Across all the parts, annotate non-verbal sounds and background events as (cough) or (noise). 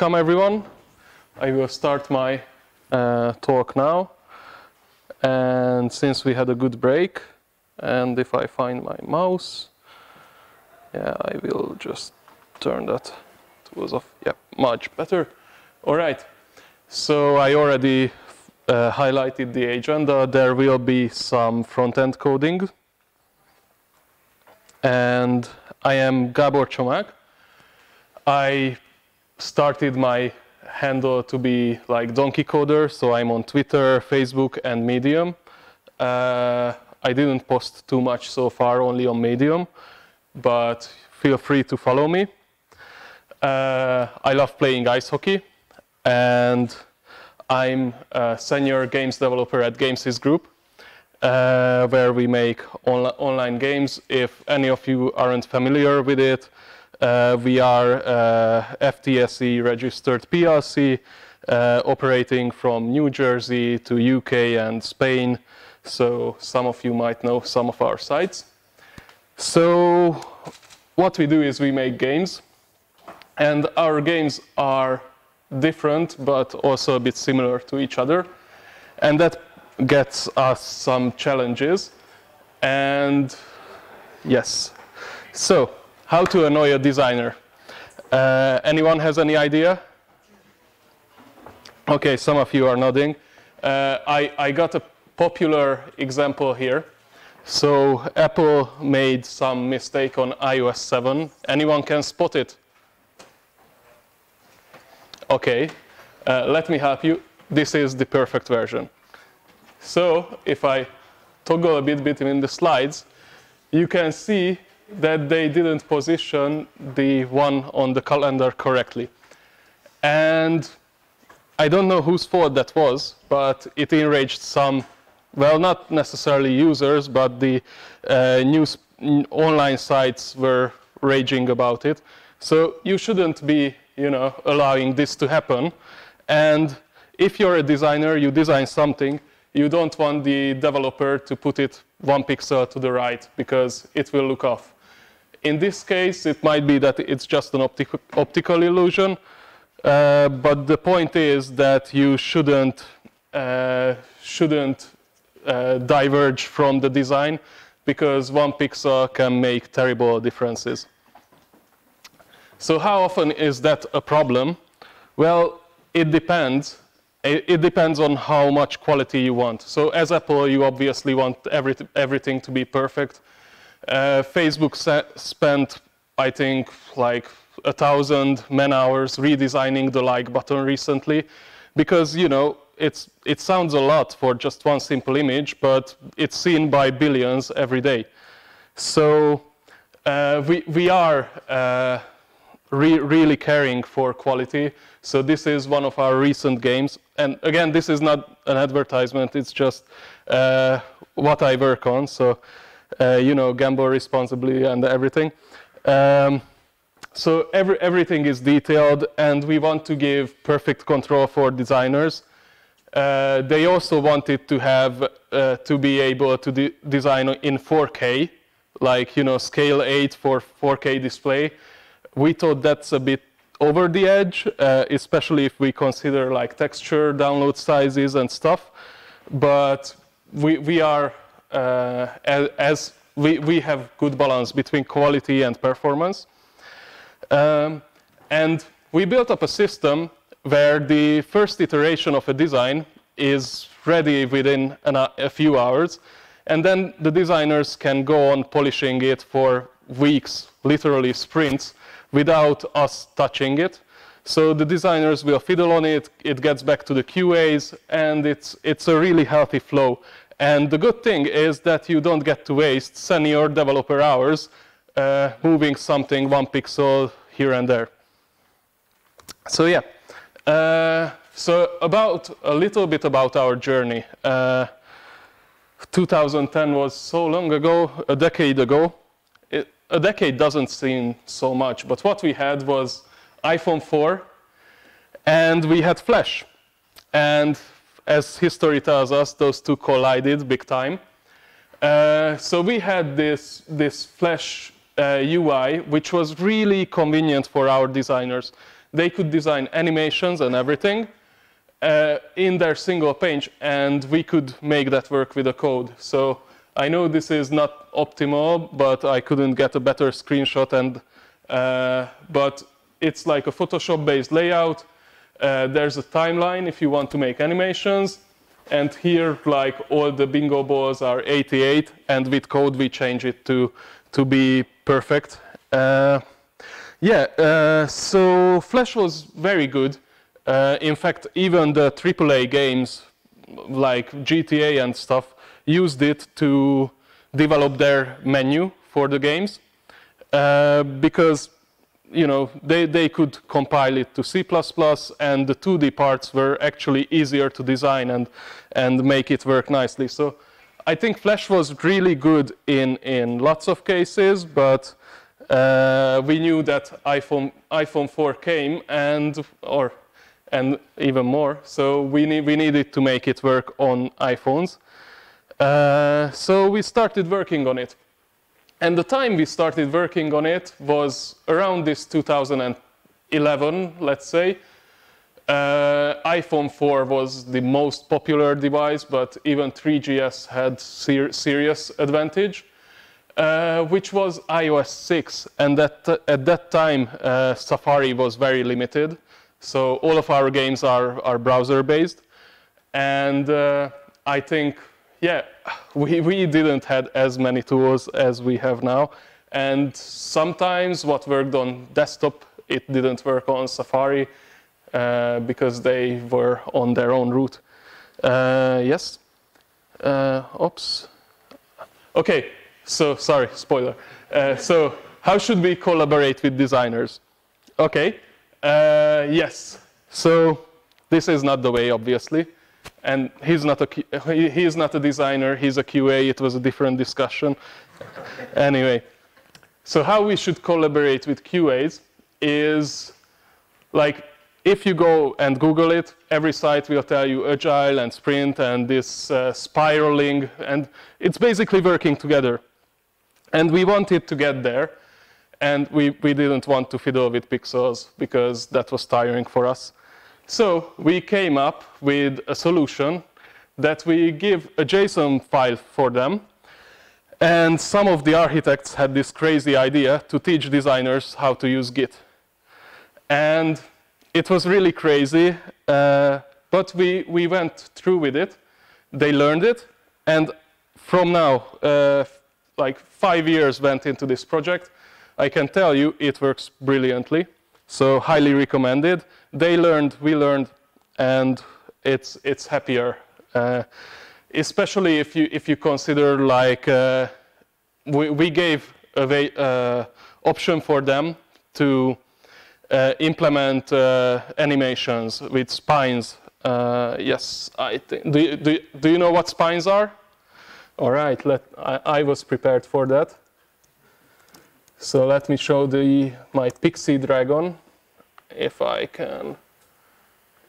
welcome everyone. I will start my uh, talk now. And since we had a good break, and if I find my mouse, yeah, I will just turn that It was off. Yeah, much better. All right. So I already uh, highlighted the agenda. There will be some front-end coding. And I am Gabor Csomak. I started my handle to be like Donkey Coder, so I'm on Twitter, Facebook, and Medium. Uh, I didn't post too much so far, only on Medium, but feel free to follow me. Uh, I love playing ice hockey, and I'm a senior games developer at Gamesys Group, uh, where we make on online games. If any of you aren't familiar with it, we are uh, FTSE registered PLC uh, operating from New Jersey to UK and Spain. So some of you might know some of our sites. So what we do is we make games and our games are different but also a bit similar to each other. And that gets us some challenges. And yes, so how to annoy a designer. Uh, anyone has any idea? Okay, some of you are nodding. Uh, I, I got a popular example here. So Apple made some mistake on iOS 7. Anyone can spot it? Okay, uh, let me help you. This is the perfect version. So if I toggle a bit between the slides, you can see that they didn't position the one on the calendar correctly. And I don't know whose fault that was, but it enraged some, well, not necessarily users, but the uh, news online sites were raging about it. So you shouldn't be, you know, allowing this to happen. And if you're a designer, you design something, you don't want the developer to put it one pixel to the right because it will look off. In this case, it might be that it's just an optic optical illusion, uh, but the point is that you shouldn't, uh, shouldn't uh, diverge from the design because one pixel can make terrible differences. So how often is that a problem? Well, it depends. It depends on how much quality you want. So as Apple, you obviously want every, everything to be perfect. Uh, Facebook spent, I think, like a thousand man hours redesigning the like button recently, because you know it's it sounds a lot for just one simple image, but it's seen by billions every day. So uh, we we are uh, re really caring for quality. So this is one of our recent games, and again, this is not an advertisement. It's just uh, what I work on. So you know, gamble responsibly and everything. Um, so every, everything is detailed, and we want to give perfect control for designers. Uh, they also wanted to have uh, to be able to de design in 4K, like you know, scale 8 for 4K display. We thought that's a bit over the edge, uh, especially if we consider like texture, download sizes, and stuff. But we we are uh, as, as we, we have good balance between quality and performance. Um, and we built up a system where the first iteration of a design is ready within an, a few hours. And then the designers can go on polishing it for weeks, literally sprints, without us touching it. So the designers will fiddle on it, it gets back to the QAs, and it's, it's a really healthy flow. And the good thing is that you don't get to waste senior developer hours uh, moving something one pixel here and there. So yeah, uh, so about a little bit about our journey. Uh, 2010 was so long ago, a decade ago. It, a decade doesn't seem so much, but what we had was iPhone 4 and we had Flash. And as history tells us, those two collided big time. Uh, so we had this, this Flash uh, UI, which was really convenient for our designers. they could design animations and everything uh, in their single page, and we could make that work with the code. So I know this is not optimal, but I couldn't get a better screenshot. And uh, but it's like a Photoshop-based layout. Uh, there's a timeline if you want to make animations. And here, like all the bingo balls are 88, and with code we change it to to be perfect. Uh, yeah, uh, so Flash was very good. Uh, in fact, even the AAA games like GTA and stuff used it to develop their menu for the games uh, because you know they, they could compile it to C++ and the 2D parts were actually easier to design and, and make it work nicely. So I think Flash was really good in, in lots of cases, but uh, we knew that iPhone, iPhone 4 came and, or, and even more, so we, need, we needed to make it work on iPhones. Uh, so we started working on it. And the time we started working on it was around this 2011, let's say. Uh, iPhone 4 was the most popular device, but even 3GS had ser serious advantage, uh, which was iOS 6. And that, uh, at that time, uh, Safari was very limited. So all of our games are, are browser-based. And uh, I think yeah, we, we didn't had as many tools as we have now. And sometimes what worked on desktop, it didn't work on Safari uh, because they were on their own route. Uh, yes? Uh, oops. Okay, so sorry, spoiler. Uh, so how should we collaborate with designers? Okay, uh, yes. So this is not the way, obviously and he's not a he's not a designer he's a qa it was a different discussion. (laughs) Anyway so how we should collaborate with qas is like if you go and google it every site will tell you agile and sprint and this uh, spiraling and it's basically working together. And we wanted to get there and we, we didn't want to fiddle with pixels because that was tiring for us so we came up with a solution that we give a JSON file for them. And some of the architects had this crazy idea to teach designers how to use Git. And it was really crazy, uh, but we, we went through with it. They learned it, and from now, uh, like five years went into this project. I can tell you it works brilliantly, so highly recommended they learned, we learned, and it's, it's happier. Uh, especially if you, if you consider like, uh, we, we gave a uh, option for them to uh, implement uh, animations with spines. Uh, yes, I think, do, do, do you know what spines are? All right, let, I, I was prepared for that. So let me show the, my pixie dragon if I can,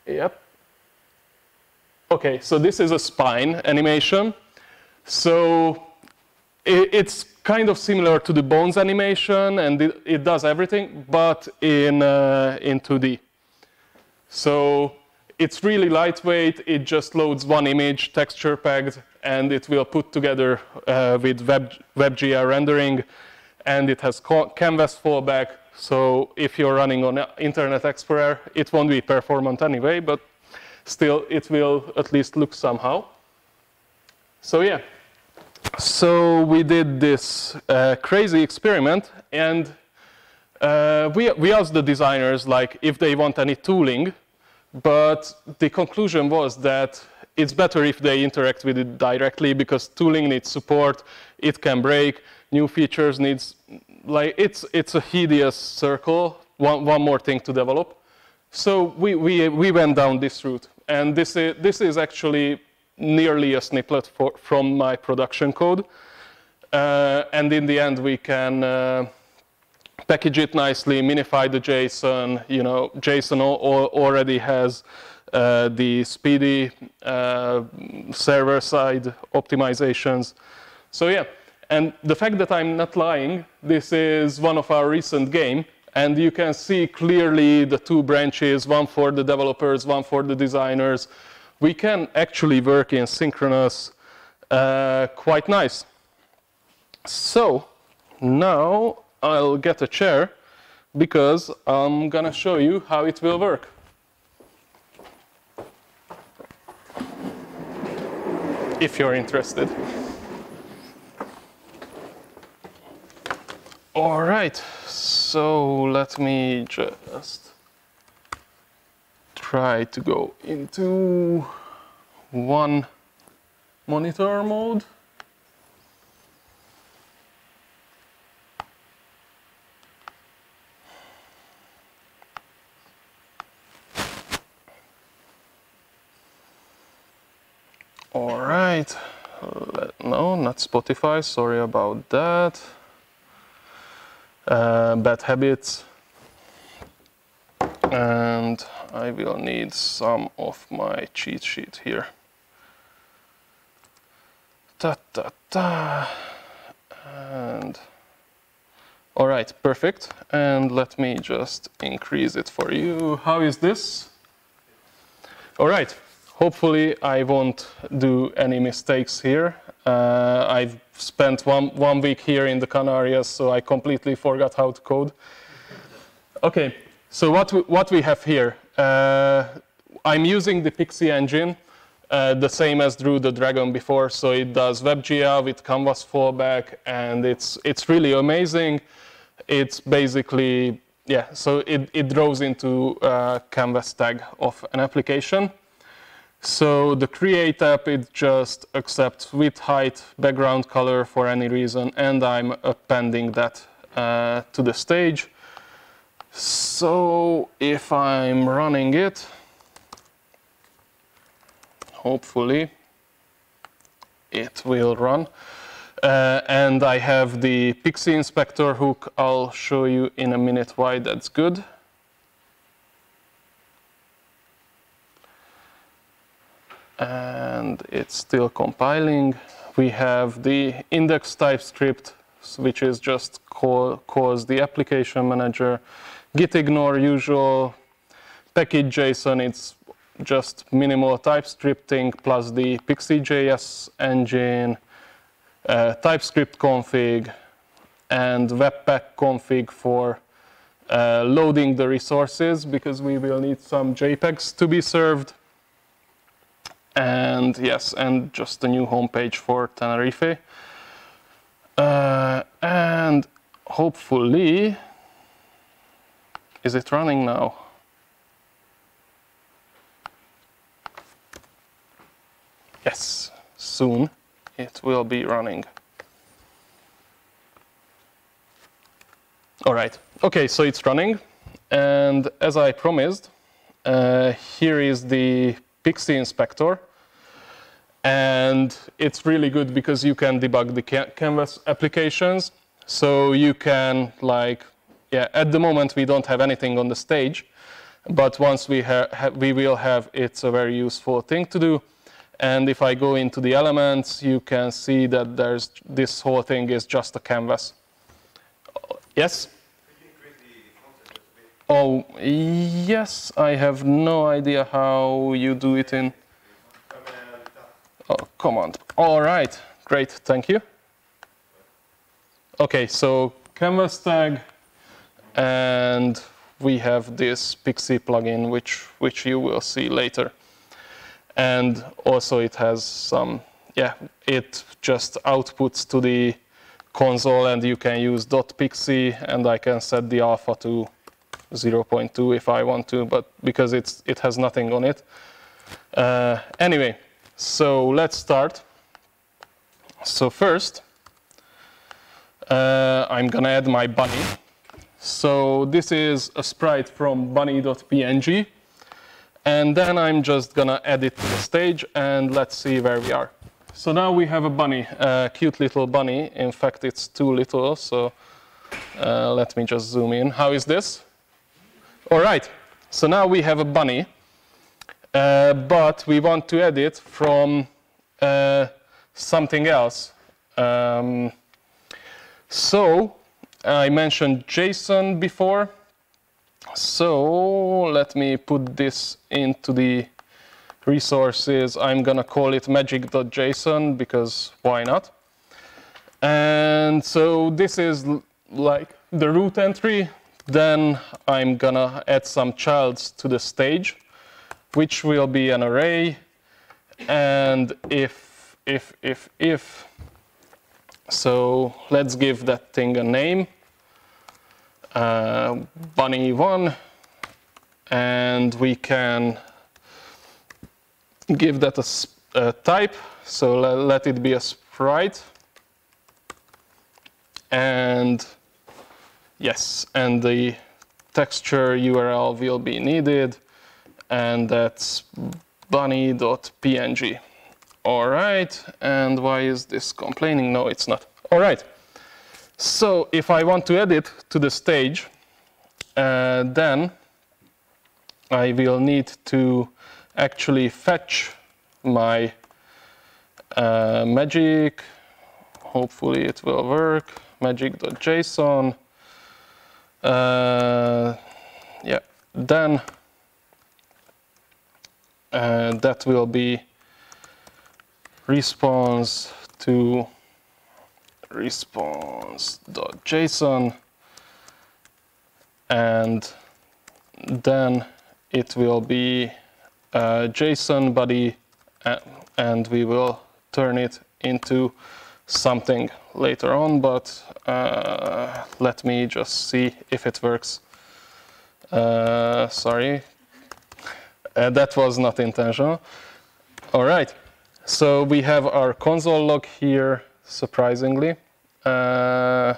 yep. Okay, so this is a spine animation. So it's kind of similar to the bones animation and it, does everything, but in, uh, in 2D. So it's really lightweight. It just loads one image, texture packed, and it will put together uh, with Web, WebGL rendering. And it has canvas fallback, so if you're running on Internet Explorer, it won't be performant anyway, but still it will at least look somehow. So yeah, so we did this uh, crazy experiment and uh, we, we asked the designers like if they want any tooling, but the conclusion was that it's better if they interact with it directly because tooling needs support, it can break, new features needs like it's it's a hideous circle. One one more thing to develop. So we we we went down this route, and this is this is actually nearly a snippet for, from my production code. Uh, and in the end, we can uh, package it nicely, minify the JSON. You know, JSON already has uh, the speedy uh, server-side optimizations. So yeah, and the fact that I'm not lying, this is one of our recent game, And you can see clearly the two branches, one for the developers, one for the designers. We can actually work in synchronous uh, quite nice. So now I'll get a chair because I'm gonna show you how it will work. If you're interested. All right, so let me just try to go into one monitor mode. All right, no, not Spotify, sorry about that Uh, bad habits and I will need some of my cheat sheet here. Ta ta ta. And all right, perfect. And let me just increase it for you. How is this? All right. Hopefully I won't do any mistakes here. Uh, I've spent one, one week here in the Canarias, so I completely forgot how to code. Okay, so what we, what we have here, uh, I'm using the Pixi engine, uh, the same as Drew the Dragon before, so it does WebGL with Canvas fallback, and it's, it's really amazing. It's basically, yeah, so it, it draws into a uh, Canvas tag of an application. So the create app, it just accepts width, height, background color for any reason, and I'm appending that uh, to the stage. So if I'm running it, hopefully it will run. Uh, and I have the Pixi Inspector hook. I'll show you in a minute why that's good. And it's still compiling. We have the index TypeScript, which is just call, calls the application manager. Git ignore usual. Package JSON, it's just minimal TypeScripting plus the Pixi.js engine, uh, TypeScript config, and Webpack config for uh, loading the resources because we will need some JPEGs to be served. And yes, and just a new homepage for Tenerife. Uh, and hopefully, is it running now? Yes, soon it will be running. All right, okay, so it's running. And as I promised, uh, here is the Pixi Inspector. And it's really good because you can debug the Canvas applications. So you can like, yeah, at the moment we don't have anything on the stage, but once we, ha we will have, it's a very useful thing to do. And if I go into the elements, you can see that there's this whole thing is just a canvas. Yes? Oh, yes, I have no idea how you do it in oh, command. All right, great, thank you. Okay, so canvas tag, and we have this Pixi plugin, which, which you will see later. And also it has some, yeah, it just outputs to the console and you can use dot .pixie and I can set the alpha to 0.2 if I want to, but because it's, it has nothing on it. Uh, anyway, so let's start. So first, uh, I'm gonna add my bunny. So this is a sprite from bunny.png. And then I'm just gonna add it to the stage and let's see where we are. So now we have a bunny, a cute little bunny. In fact, it's too little, so uh, let me just zoom in. How is this? All right, so now we have a bunny, uh, but we want to edit from uh, something else. Um, so I mentioned JSON before. so let me put this into the resources. I'm gonna call it magic.json because why not? And so this is like the root entry. Then I'm gonna add some childs to the stage, which will be an array. And if, if, if, if, so let's give that thing a name, uh, bunny1, and we can give that a, a type, so let, let it be a sprite. And yes, and the texture URL will be needed, and that's bunny.png. All right, and why is this complaining? No, it's not. All right, so if I want to edit to the stage, uh, then I will need to actually fetch my uh, magic. Hopefully it will work. Magic.json. Uh, yeah, then uh, that will be response to response.json and then it will be a JSON body and we will turn it into something later on, but uh, let me just see if it works. Uh, sorry, uh, that was not intentional. All right, so we have our console log here, surprisingly. Uh,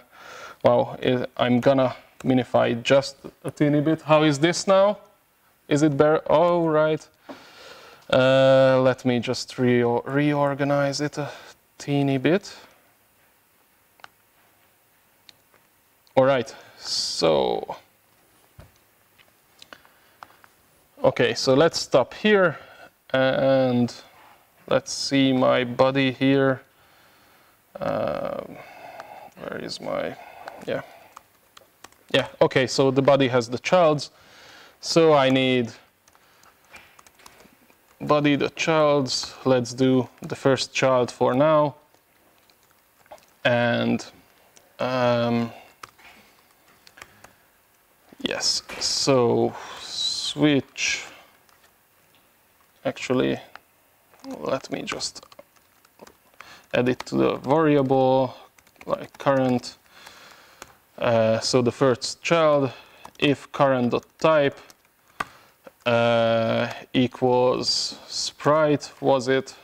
wow, it, I'm gonna minify just a teeny bit. How is this now? Is it better? Oh, right. Uh, let me just re reorganize it a teeny bit. All right, so, okay, so let's stop here and let's see my body here. Uh, where is my, yeah. Yeah, okay, so the body has the childs. So I need body the childs. Let's do the first child for now. And um, yes, so switch. Actually, let me just add it to the variable like current. Uh, so the first child, if current.type uh, equals sprite, was it?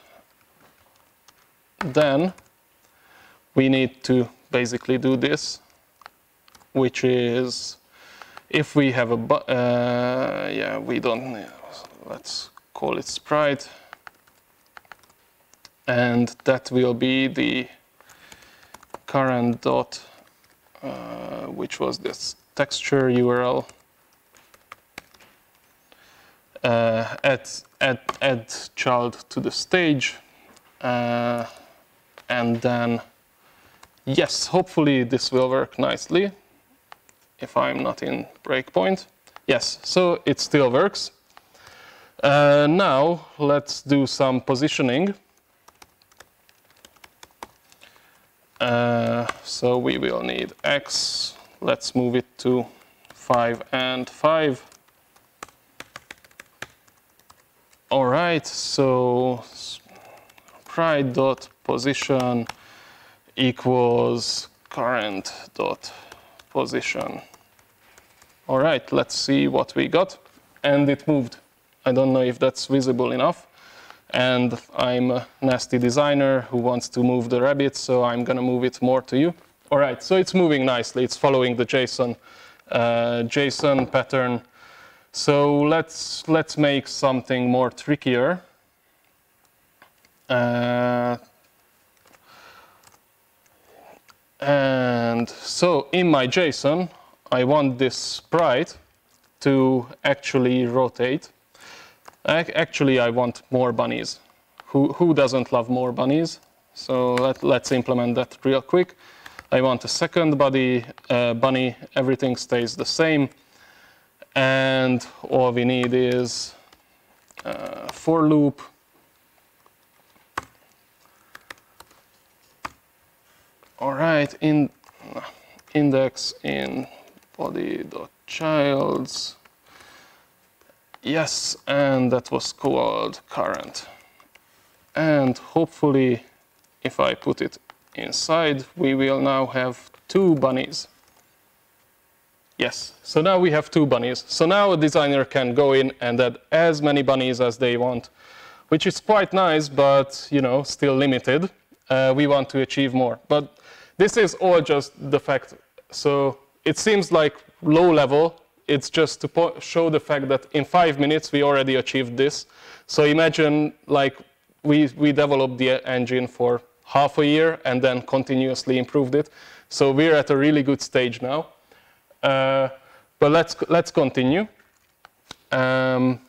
Then we need to basically do this, which is if we have a, uh, yeah, we don't, let's call it sprite. And that will be the current dot, uh, which was this texture URL uh, add, add, add child to the stage, uh, and then, yes, hopefully this will work nicely if I'm not in breakpoint. Yes, so it still works. Uh, now let's do some positioning. Uh, so we will need x. Let's move it to 5 and 5. All right, so sprite dot position equals current dot position. All right, let's see what we got. And it moved. I don't know if that's visible enough. And I'm a nasty designer who wants to move the rabbit, so I'm gonna move it more to you. All right, so it's moving nicely. It's following the JSON, uh, JSON pattern so let's, let's make something more trickier. Uh, and so in my JSON, I want this sprite to actually rotate. Actually, I want more bunnies. Who, who doesn't love more bunnies? So let, let's implement that real quick. I want a second body, uh, bunny, everything stays the same and all we need is uh, for loop. All right in index in body dot childs. Yes and that was called current. And hopefully if I put it inside we will now have two bunnies Yes, so now we have two bunnies. So now a designer can go in and add as many bunnies as they want, which is quite nice, but you know, still limited. Uh, we want to achieve more. But this is all just the fact. So it seems like low level. It's just to show the fact that in five minutes we already achieved this. So imagine like we, we developed the engine for half a year and then continuously improved it. So we're at a really good stage now. Uh, but let's, let's continue. Um,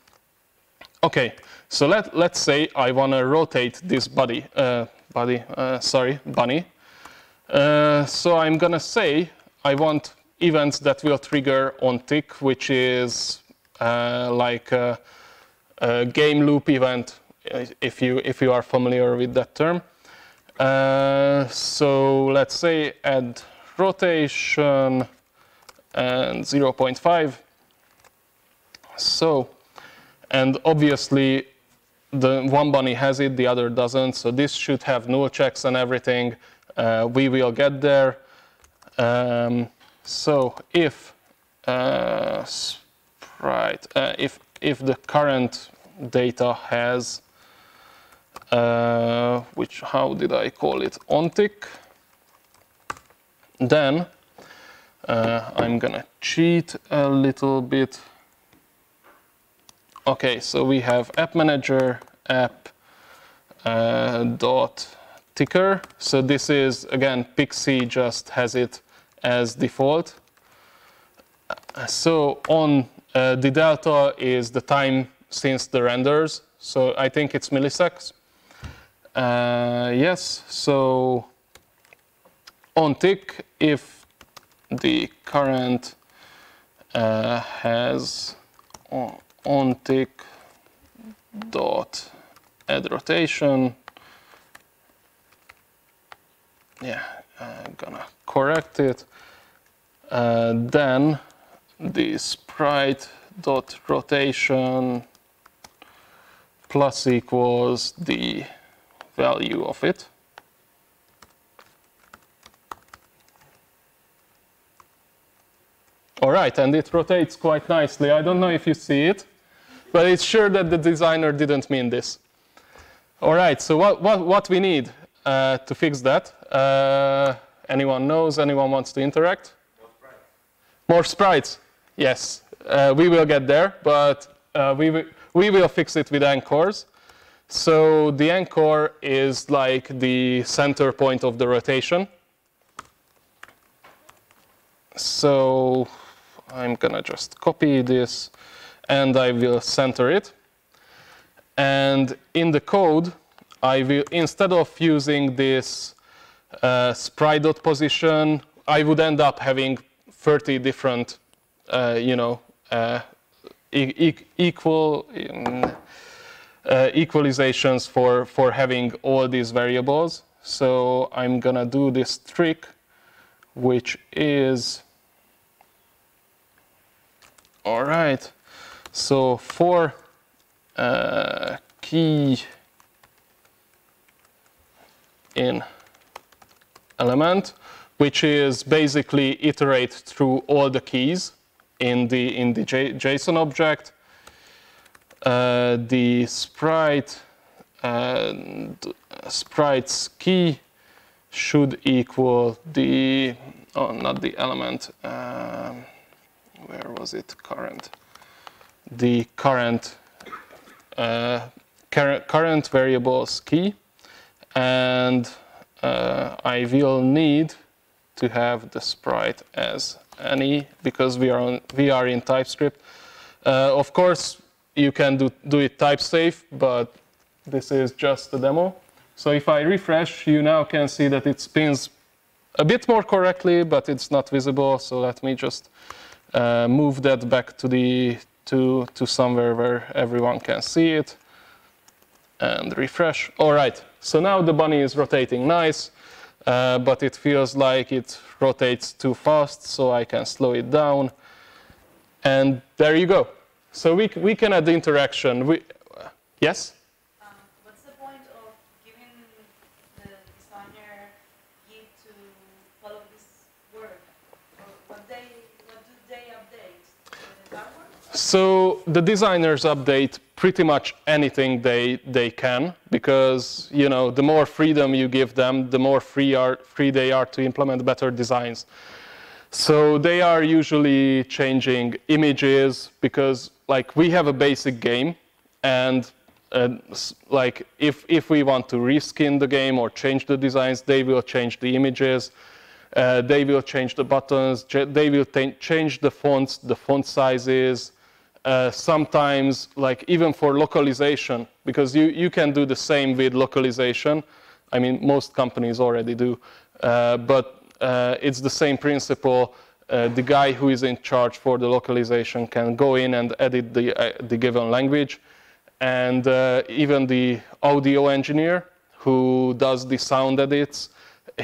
okay, so let, let's say I want to rotate this body, uh, body uh, sorry, bunny. Uh, so I'm going to say I want events that will trigger on tick, which is like a, a, game loop event, if you, if you are familiar with that term. Uh, so let's say add rotation and 0.5. So, and obviously the one bunny has it, the other doesn't. So this should have null checks and everything. Uh, we will get there. Um, so if uh, sprite, uh, if if the current data has, uh, which how did I call it, ontic, then uh, I'm gonna cheat a little bit. Okay, so we have app manager app uh, dot ticker. So this is again Pixi just has it as default. So on uh, the delta is the time since the renders. So I think it's milliseconds. Uh, yes, so on tick, if the current uh, has on, tick dot add rotation. Yeah, I'm gonna correct it. Uh, then the sprite dot rotation plus equals the value of it. All right, and it rotates quite nicely. I don't know if you see it, but it's sure that the designer didn't mean this. All right, so what, what, what we need uh, to fix that? Uh, anyone knows? Anyone wants to interact? More sprites. More sprites. Yes, uh, we will get there, but uh, we, we will fix it with anchors. So the anchor is like the center point of the rotation. So I'm gonna just copy this and I will center it. And in the code, I will, instead of using this uh, sprite position, I would end up having 30 different, uh, you know, uh, e equal um, uh, equalizations for, for having all these variables. So I'm gonna do this trick, which is all right. So for uh, key in element, which is basically iterate through all the keys in the in the J JSON object. Uh, the sprite uh, sprite's key should equal the oh not the element. Um, where was it current the current uh, current variables key and uh, I will need to have the sprite as any because we are on we are in TypeScript. Uh, of course, you can do do it type safe, but this is just a demo. So if I refresh, you now can see that it spins a bit more correctly, but it's not visible. So let me just uh, move that back to the to to somewhere where everyone can see it, and refresh. All right. So now the bunny is rotating nice, uh, but it feels like it rotates too fast, so I can slow it down. And there you go. So we, we can add interaction. We, yes? Um, what's the point of giving the designer Git to follow this work? Or what, they, what do they update? The hardware? So the designers update pretty much anything they, they can because you know the more freedom you give them, the more free, are, free they are to implement better designs. So they are usually changing images because like we have a basic game and like if, if we want to reskin the game or change the designs, they will change the images. Uh, they will change the buttons. They will change the fonts, the font sizes. Uh, sometimes, like even for localization, because you, you can do the same with localization. I mean, most companies already do. Uh, but uh, it's the same principle. Uh, the guy who is in charge for the localization can go in and edit the, uh, the given language. And even the audio engineer who does the sound edits,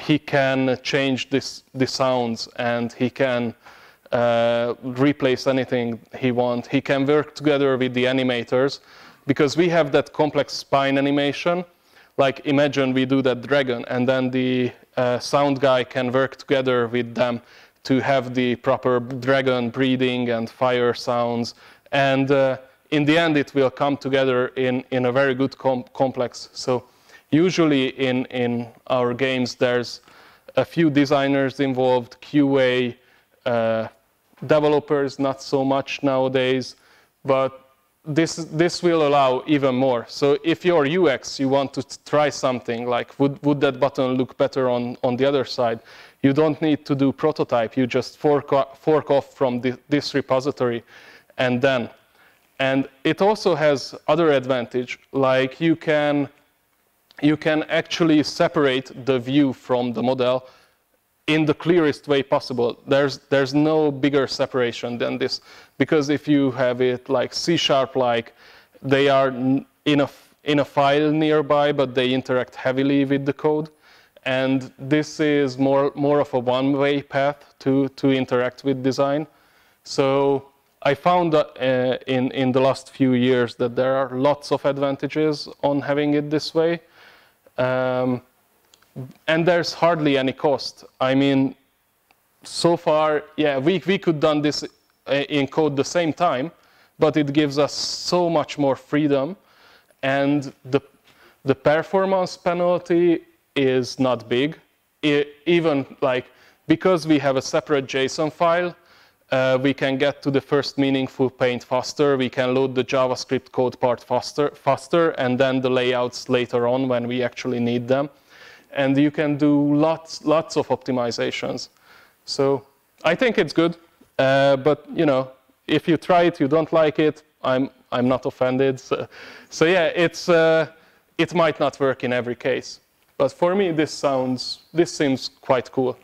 he can change this, the sounds and he can uh, replace anything he wants. He can work together with the animators because we have that complex spine animation. Like imagine we do that dragon and then the uh, sound guy can work together with them to have the proper dragon breathing and fire sounds. And uh, in the end, it will come together in, in a very good com complex. So usually in, in our games, there's a few designers involved, QA, uh, developers, not so much nowadays, but this, this will allow even more. So if you're UX, you want to try something like would, would that button look better on, on the other side? You don't need to do prototype. You just fork, fork off from the, this repository and then. And it also has other advantage, like you can, you can actually separate the view from the model in the clearest way possible. There's, there's no bigger separation than this. Because if you have it like C sharp like, they are in a, in a file nearby, but they interact heavily with the code. And this is more, more of a one-way path to, to interact with design. So I found that uh, in, in the last few years that there are lots of advantages on having it this way. Um, and there's hardly any cost. I mean, so far, yeah, we, we could done this uh, in code the same time, but it gives us so much more freedom. And the, the performance penalty is not big. It, even like, because we have a separate JSON file, uh, we can get to the first meaningful paint faster. We can load the JavaScript code part faster, faster, and then the layouts later on when we actually need them and you can do lots, lots of optimizations. So I think it's good, uh, but you know, if you try it, you don't like it, I'm, I'm not offended. So, so yeah, it's, uh, it might not work in every case. But for me, this sounds, this seems quite cool.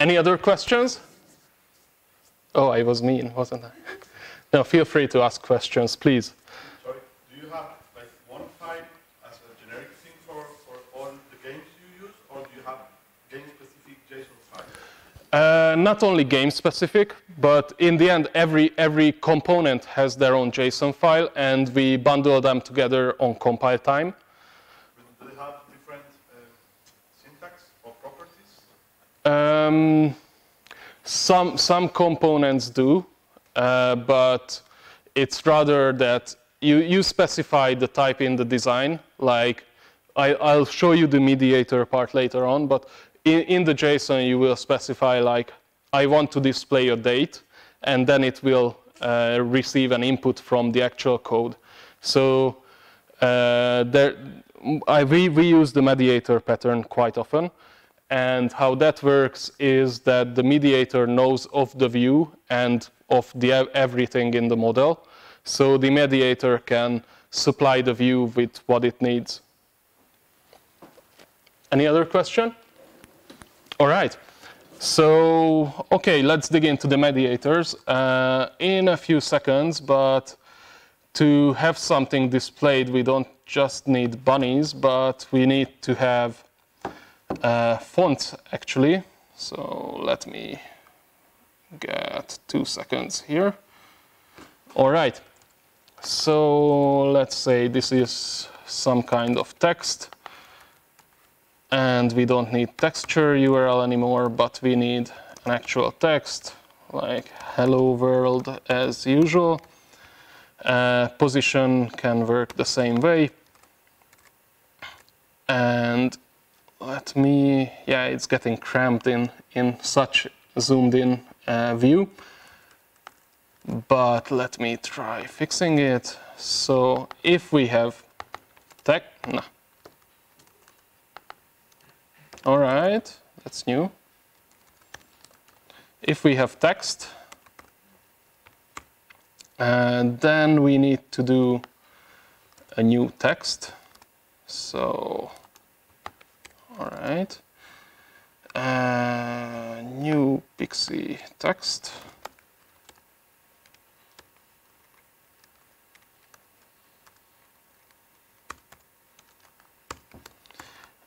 Any other questions? Oh, I was mean, wasn't I? (laughs) now feel free to ask questions, please. Uh, not only game specific, but in the end, every, every component has their own JSON file, and we bundle them together on compile time. Do they have different uh, syntax or properties? Um, some, some components do, uh, but it's rather that you, you specify the type in the design, like I, I'll show you the mediator part later on, but in, in the JSON, you will specify like, I want to display a date, and then it will uh, receive an input from the actual code. So uh, there, I, we, we use the mediator pattern quite often. And how that works is that the mediator knows of the view and of the everything in the model. So the mediator can supply the view with what it needs. Any other question? All right. So, okay, let's dig into the mediators uh, in a few seconds, but to have something displayed, we don't just need bunnies, but we need to have uh, font actually. So let me get two seconds here. All right, so let's say this is some kind of text and we don't need texture URL anymore, but we need an actual text like hello world as usual. Uh, position can work the same way. And let me, yeah, it's getting cramped in, in such zoomed in uh, view. But let me try fixing it. So if we have tech, no, all right, that's new. If we have text, and then we need to do a new text. So, all right, uh, new Pixi text.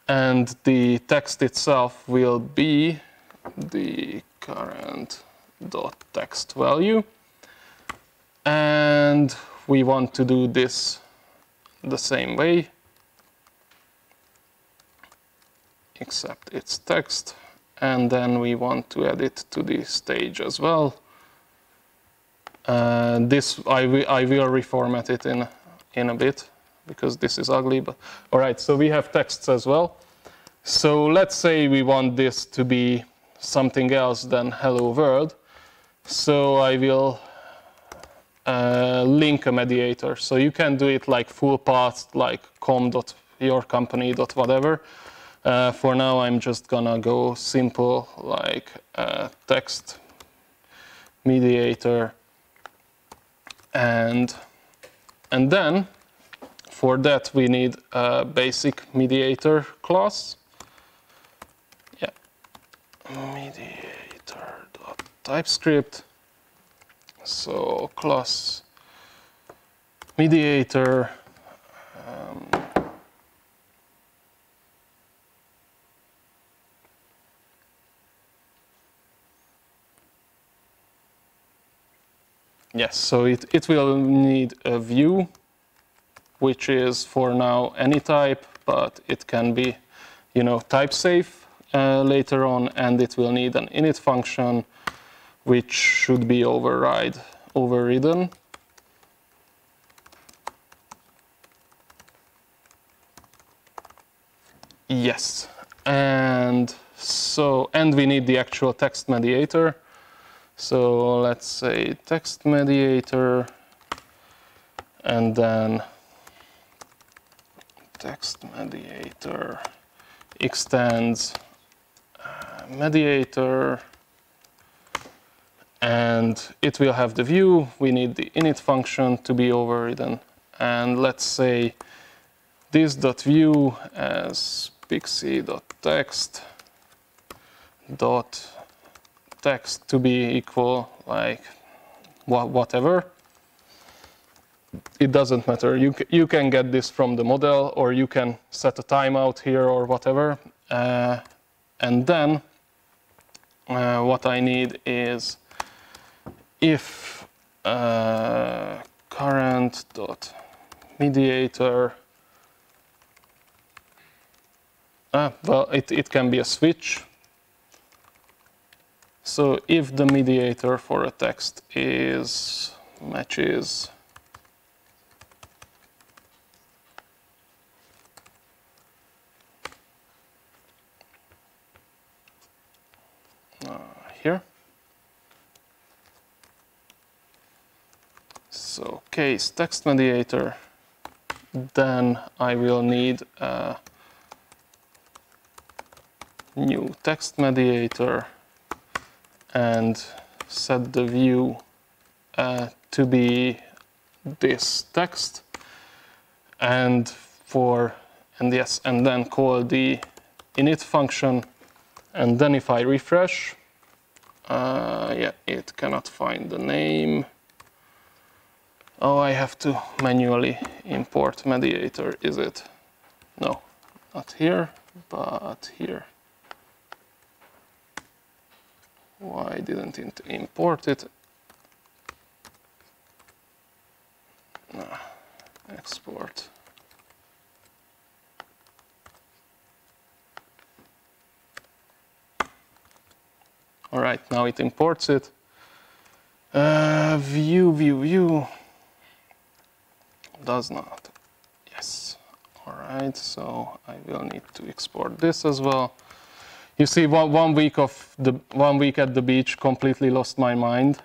And the text itself will be the current dot text value. And we want to do this the same way except it's text. And then we want to add it to the stage as well. Uh, this I, I will reformat it in in a bit because this is ugly. But all right, so we have texts as well. So let's say we want this to be something else than hello world. So I will uh, link a mediator. So you can do it like full path, like com.yourcompany.whatever. Uh, for now, I'm just gonna go simple, like uh, text mediator, and and then for that, we need a basic mediator class. Yeah, mediator.typescript. So class mediator. Um, yes, so it, it will need a view which is for now any type, but it can be, you know, type safe uh, later on, and it will need an init function, which should be override overridden. Yes, and so and we need the actual text mediator. So let's say text mediator, and then text mediator extends uh, mediator and it will have the view. We need the init function to be overridden. And let's say this dot view as pixi.text dot text to be equal like whatever it doesn't matter. You, you can get this from the model or you can set a timeout here or whatever. Uh, and then uh, what I need is if uh, current dot mediator uh, well it, it can be a switch so if the mediator for a text is matches here. So case text mediator, then I will need a new text mediator and set the view uh, to be this text. And for and yes and then call the init function. And then if I refresh, Uh, yeah, it cannot find the name. Oh, I have to manually import mediator, is it? No, not here, but here. Why didn't it import it? Ah, export. All right, now it imports it. Uh, view, view, view. Does not. Yes. All right, so I will need to export this as well. You see, one, one week of the one week at the beach completely lost my mind.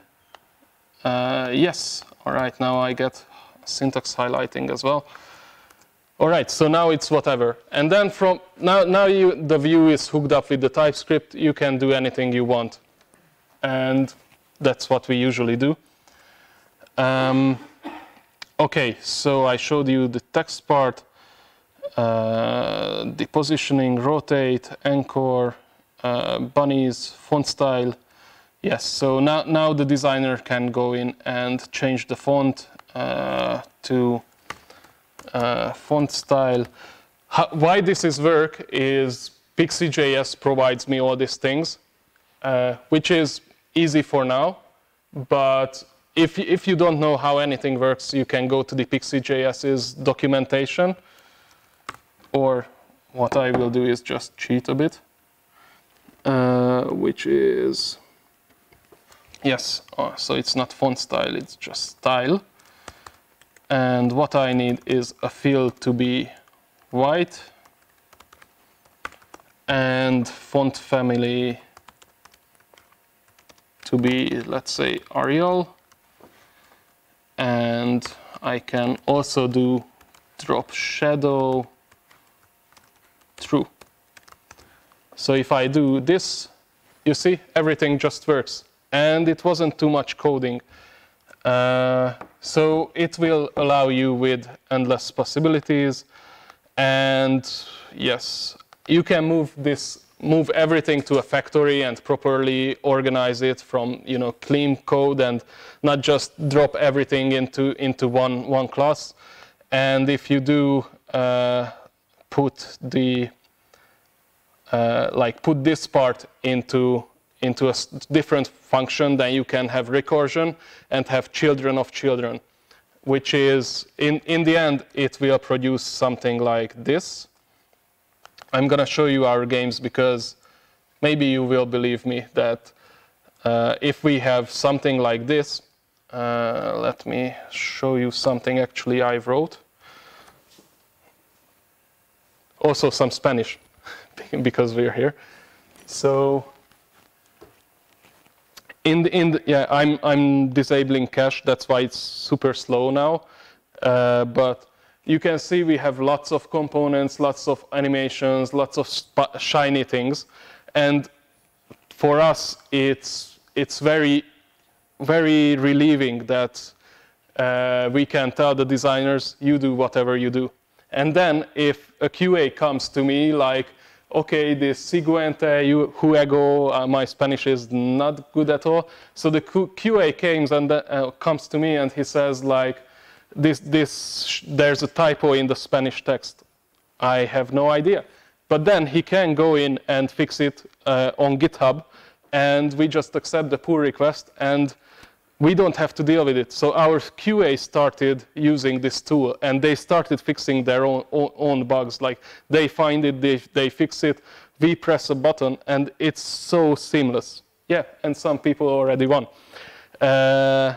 Uh, yes. All right, now I get syntax highlighting as well. All right, so now it's whatever. And then from now, now you, the view is hooked up with the TypeScript. You can do anything you want. And that's what we usually do. Um, okay, so I showed you the text part, uh, the positioning, rotate, anchor, uh, bunnies, font style. Yes, so now, now the designer can go in and change the font uh, to uh, font style. How, why this is work is Pixi.js provides me all these things, uh, which is easy for now. But if, if you don't know how anything works, you can go to the Pixi.js's documentation. Or what I will do is just cheat a bit, uh, which is, yes, oh, so it's not font style, it's just style. And what I need is a field to be white and font family to be, let's say, Arial. And I can also do drop shadow true. So if I do this, you see, everything just works. And it wasn't too much coding. Uh, so it will allow you with endless possibilities. And yes, you can move this, move everything to a factory and properly organize it from you know clean code and not just drop everything into into one one class. And if you do uh, put the uh, like put this part into into a different function, then you can have recursion and have children of children, which is, in, in the end, it will produce something like this. I'm going to show you our games because maybe you will believe me that uh, if we have something like this, uh, let me show you something actually I wrote. Also some Spanish (laughs) because we're here. So in the, in the, yeah, I'm, I'm disabling cache. That's why it's super slow now. Uh, but you can see we have lots of components, lots of animations, lots of shiny things. And for us, it's, it's very, very relieving that uh, we can tell the designers, you do whatever you do. And then if a QA comes to me like, okay, this siguiente juego, uh, my Spanish is not good at all. So the QA comes and uh, comes to me and he says like, this, this, there's a typo in the Spanish text. I have no idea. But then he can go in and fix it uh, on GitHub and we just accept the pull request and we don't have to deal with it. So our QA started using this tool and they started fixing their own, own, bugs. Like they find it, they, they fix it, we press a button and it's so seamless. Yeah, and some people already won. Uh,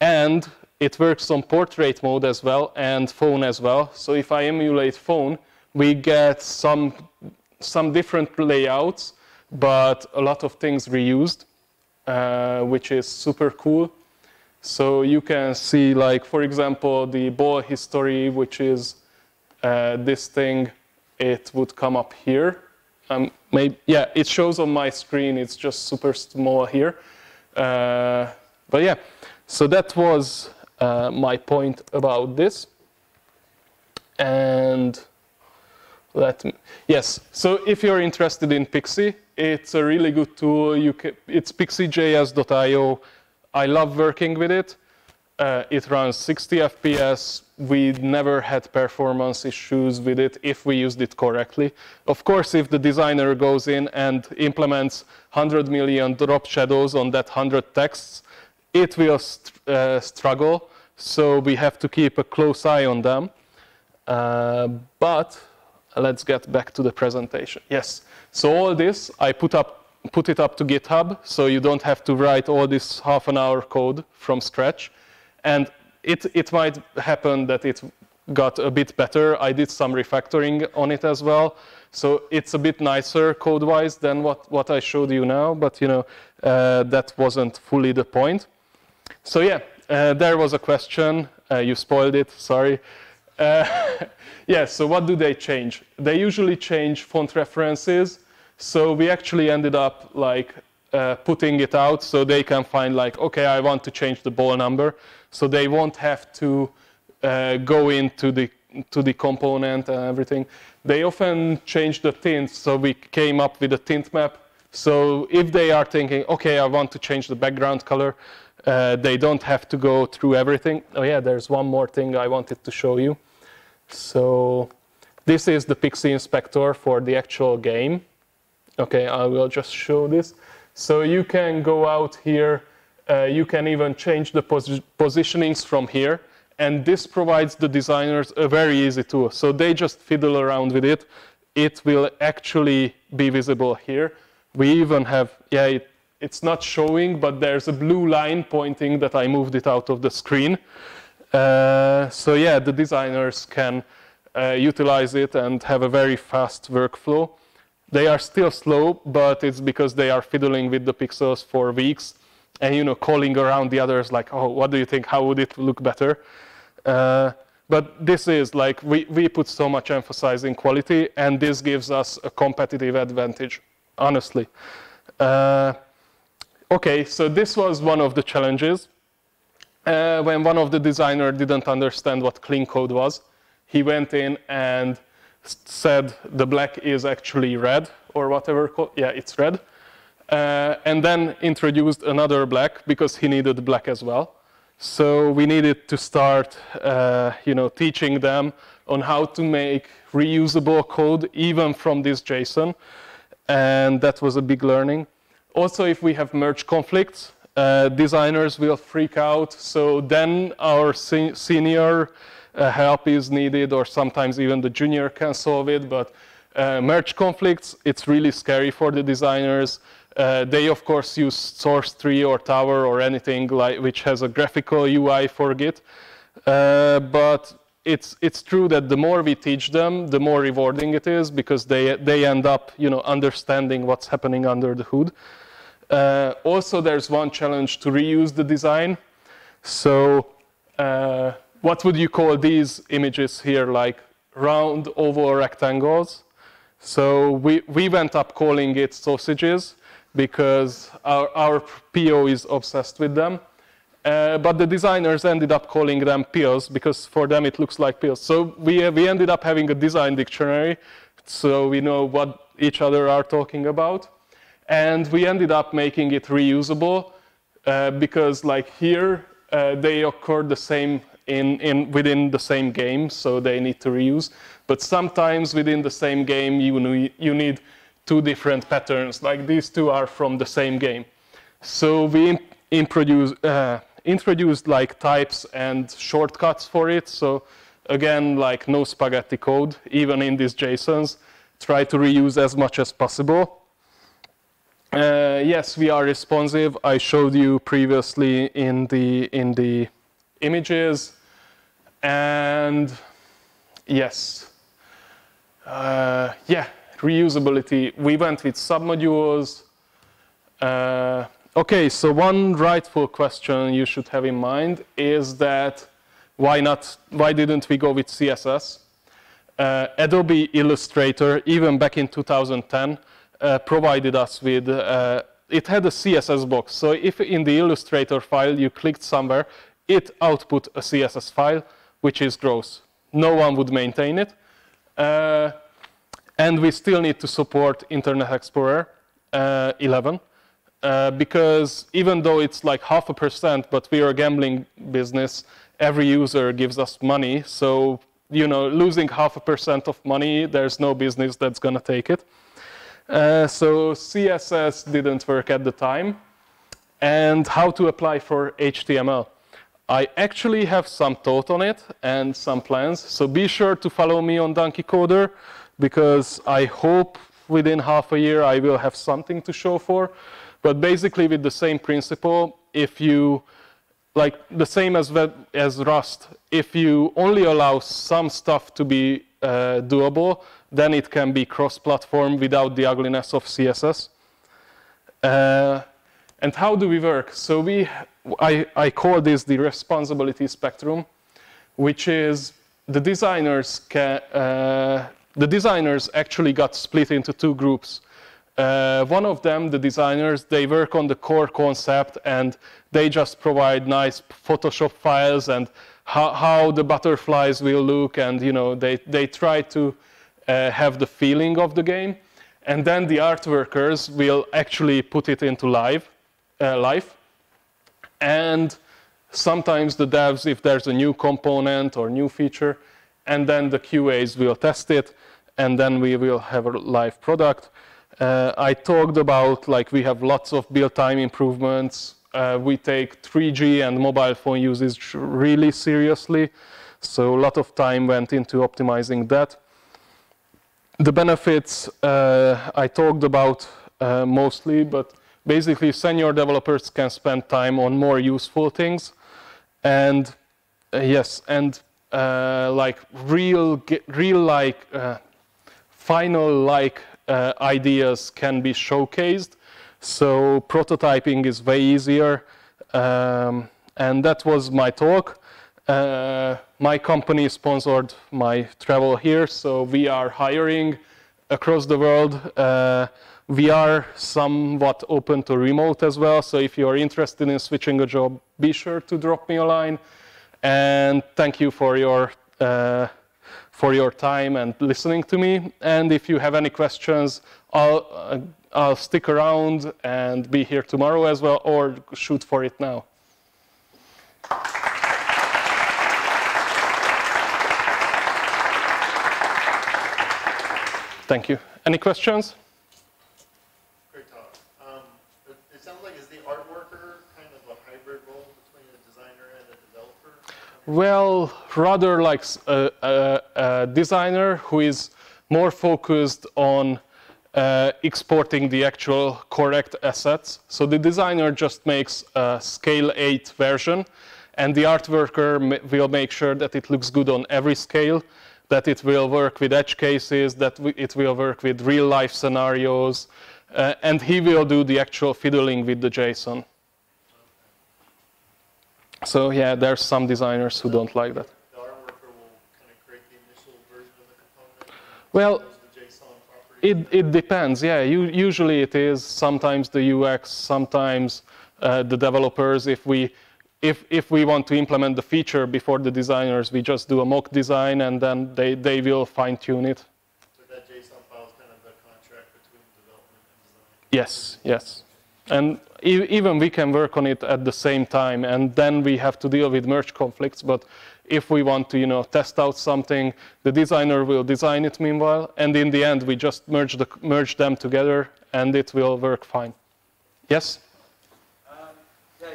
and it works on portrait mode as well and phone as well. So if I emulate phone, we get some, some different layouts, but a lot of things reused. Uh, which is super cool. So you can see, like, for example, the ball history, which is uh, this thing, it would come up here. Um, maybe, yeah, it shows on my screen. It's just super small here. Uh, but yeah, so that was uh, my point about this. And let me, yes, so if you're interested in Pixi, It's a really good tool. You can, it's pixiejs.io. I love working with it. Uh, it runs 60 FPS. We never had performance issues with it if we used it correctly. Of course, if the designer goes in and implements 100 million drop shadows on that 100 texts, it will st uh, struggle. So we have to keep a close eye on them. Uh, but let's get back to the presentation. Yes, so all this, I put, up, put it up to GitHub, so you don't have to write all this half an hour code from scratch. And it, it might happen that it got a bit better. I did some refactoring on it as well. So it's a bit nicer code-wise than what, what I showed you now, but you know, uh, that wasn't fully the point. So yeah, uh, there was a question. Uh, you spoiled it, sorry. Uh, (laughs) yeah, so what do they change? They usually change font references. So we actually ended up like uh, putting it out so they can find like, okay, I want to change the ball number so they won't have to uh, go into the to the component and everything. They often change the tints, so we came up with a tint map. So if they are thinking, okay, I want to change the background color, uh, they don't have to go through everything. Oh yeah, there's one more thing I wanted to show you. So this is the Pixi Inspector for the actual game. Okay, I will just show this. So you can go out here uh, you can even change the pos positionings from here. And this provides the designers a very easy tool. So they just fiddle around with it. It will actually be visible here. We even have, yeah, it, it's not showing, but there's a blue line pointing that I moved it out of the screen. Uh, so yeah, the designers can uh, utilize it and have a very fast workflow. They are still slow, but it's because they are fiddling with the pixels for weeks and you know calling around the others like oh what do you think? How would it look better? Uh, but this is like we, we put so much emphasis in quality and this gives us a competitive advantage honestly. Uh, okay so this was one of the challenges uh, when one of the designer didn't understand what clean code was he went in and said the black is actually red or whatever yeah it's red uh, and then introduced another black because he needed black as well. So we needed to start, uh, you know, teaching them on how to make reusable code even from this JSON. And that was a big learning. Also, if we have merge conflicts, uh, designers will freak out. So then our se senior uh, help is needed, or sometimes even the junior can solve it. But uh, merge conflicts, it's really scary for the designers. Uh, they, of course, use Sourcetree or tower or anything like, which has a graphical UI for Git. Uh, but it's, it's true that the more we teach them, the more rewarding it is because they, they end up you know, understanding what's happening under the hood. Uh, also, there's one challenge to reuse the design. So uh, what would you call these images here, like round oval rectangles? So we, we went up calling it sausages because our, our PO is obsessed with them. Uh, but the designers ended up calling them pills because for them it looks like pills. So we, we ended up having a design dictionary so we know what each other are talking about. And we ended up making it reusable uh, because like here uh, they occur the same in, in, within the same game, so they need to reuse. But sometimes within the same game you, you need two different patterns, like these two are from the same game. So we introduce, uh, introduced like types and shortcuts for it. So again, like no spaghetti code, even in these JSONs. Try to reuse as much as possible. Uh, yes, we are responsive. I showed you previously in the, in the images. And yes, uh, yeah, reusability, we went with submodules. Uh, okay, so one rightful question you should have in mind is that why not, why didn't we go with CSS? Uh, Adobe Illustrator, even back in 2010, uh, provided us with, uh, it had a CSS box. So if in the Illustrator file you clicked somewhere, it output a CSS file, which is gross. No one would maintain it. Uh, and we still need to support Internet Explorer. uh, 11 uh, because even though it's like half a percent, but we are a gambling business, every user gives us money. So, you know, losing half a percent of money, there's no business that's going to take it. Uh, so CSS didn't work at the time. And how to apply for HTML. I actually have some thought on it and some plans. So be sure to follow me on Donkey Coder because I hope within half a year I will have something to show for. But basically with the same principle, if you, like the same as, as Rust, if you only allow some stuff to be uh, doable, then it can be cross-platform without the ugliness of CSS. Uh, and how do we work? So we, I, I call this the responsibility spectrum, which is the designers can, uh, the designers actually got split into two groups. Uh, one of them, the designers, they work on the core concept and they just provide nice Photoshop files and how, how the butterflies will look and you know they, they try to uh, have the feeling of the game. And then the art workers will actually put it into live, uh, live. And sometimes the devs, if there's a new component or new feature, and then the QAs will test it, and then we will have a live product. Uh, I talked about like we have lots of build time improvements. Uh, we take 3G and mobile phone usage really seriously. So a lot of time went into optimizing that. The benefits uh, I talked about uh, mostly, but basically senior developers can spend time on more useful things. And uh, yes, and uh, like real, real like final like uh, ideas can be showcased. So prototyping is way easier. Um, and that was my talk. Uh, my company sponsored my travel here, so we are hiring across the world. Uh, we are somewhat open to remote as well, so if you are interested in switching a job, be sure to drop me a line. And thank you for your uh, for your time and listening to me. And if you have any questions, I'll, uh, I'll stick around and be here tomorrow as well, or shoot for it now. Thank you. Any questions? Well, rather like a, a, uh, uh, a designer who is more focused on uh, exporting the actual correct assets. So the designer just makes a scale 8 version, and the art worker will make sure that it looks good on every scale, that it will work with edge cases, that it will work with real life scenarios, uh, and he will do the actual fiddling with the JSON. So yeah, there's some designers who don't like that. The art worker will kind of create the initial version of the component. Well, it, it depends. Yeah, you, usually it is. Sometimes the UX, sometimes uh, the developers. If we if if we want to implement the feature before the designers, we just do a mock design and then they they will fine tune it. So that JSON file is kind of the contract between development and design. Yes. Yes. And even we can work on it at the same time, and then we have to deal with merge conflicts. But if we want to, you know, test out something, the designer will design it meanwhile, and in the end, we just merge the merge them together, and it will work fine. Yes. Um, yeah,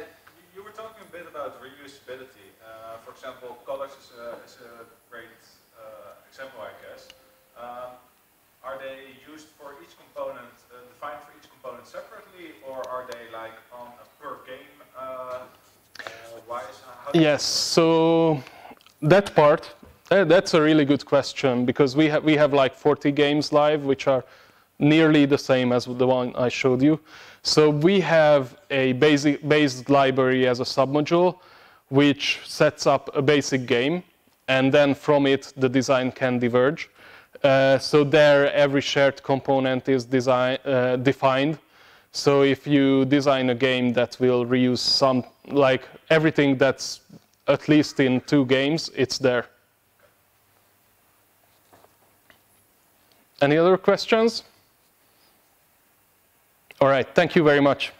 you, were talking a bit about reusability. Uh, for example, colors is a, is a great uh, example, I guess. Um, are they used for each component, uh, defined for each component separately, or are they like on a per game uh, uh, wise? Yes, so that part, uh, that's a really good question because we have we have like 40 games live, which are nearly the same as the one I showed you. So we have a basic based library as a submodule, which sets up a basic game, and then from it the design can diverge. Uh, so there, every shared component is design, uh, defined. So if you design a game that will reuse some, like everything that's at least in two games, it's there. Any other questions? All right, thank you very much.